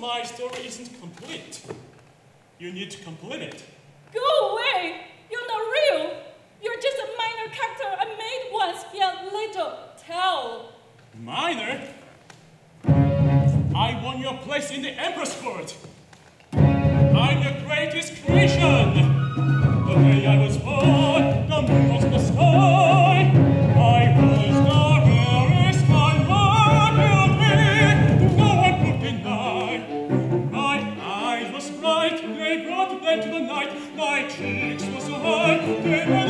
my story isn't complete. You need to complete it. Go away! You're not real! You're just a minor character I made once, yet little Tell. Minor? I won your place in the Emperor's court. I'm the greatest creation. The day I was born. Amen.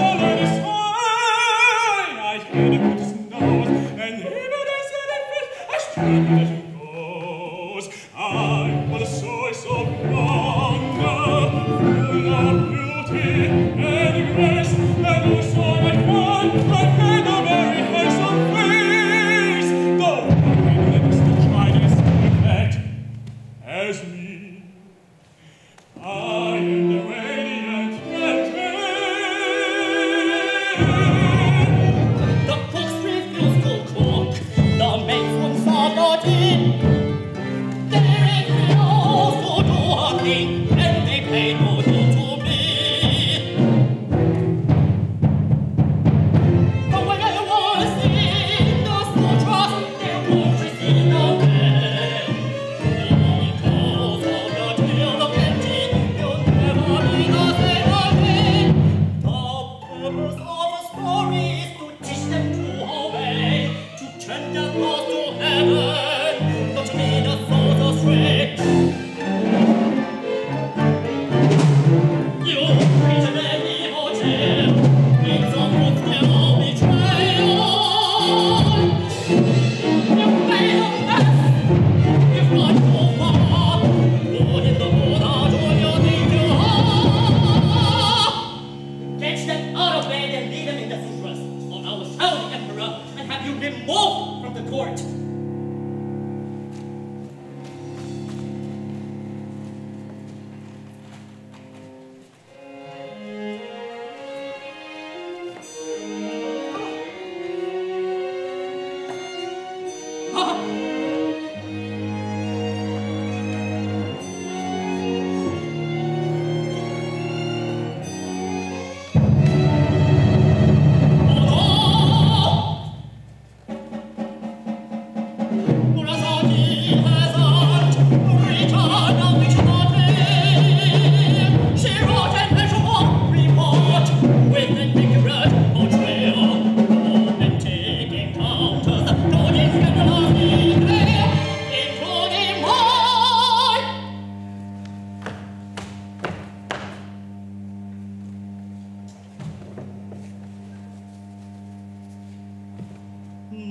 me.